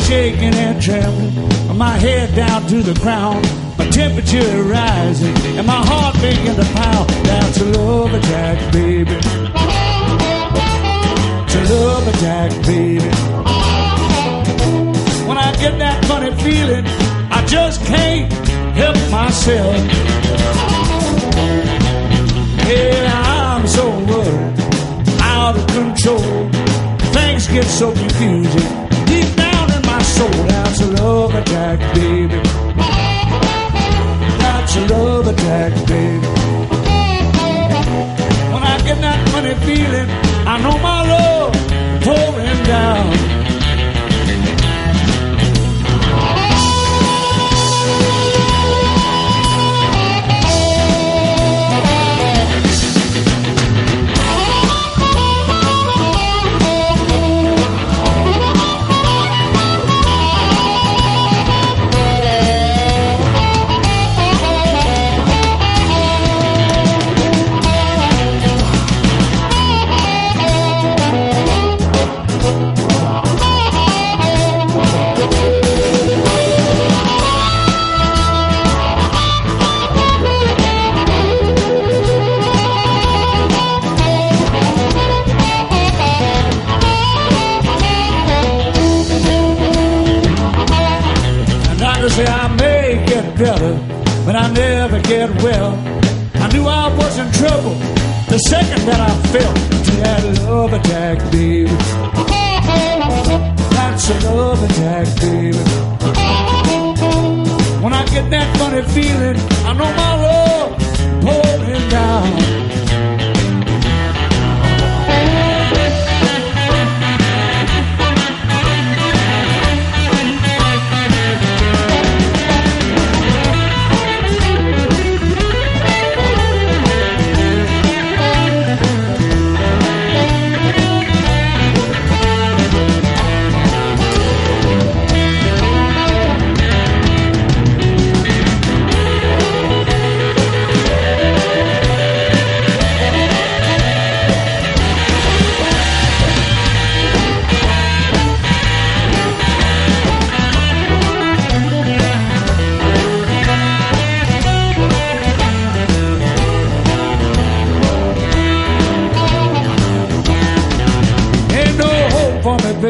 shaking and trembling, my head down to the ground. My temperature rising and my heart beginning to pound. That's a love attack, baby. It's a love attack, baby. When I get that funny feeling, I just can't help myself. Feeling, I know my love pouring down. Doctors say I may get better, but I never get well. I knew I was in trouble the second that I felt to that love attack, baby. That's a love attack, baby. When I get that funny feeling, I know my love pouring down.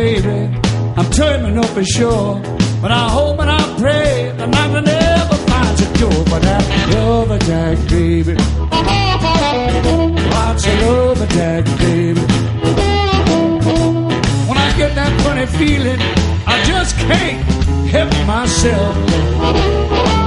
Baby. I'm terminal for sure. But I hope and I pray that I can never find a cure for that love attack, baby. Lots of love attack, baby. When I get that funny feeling, I just can't help myself.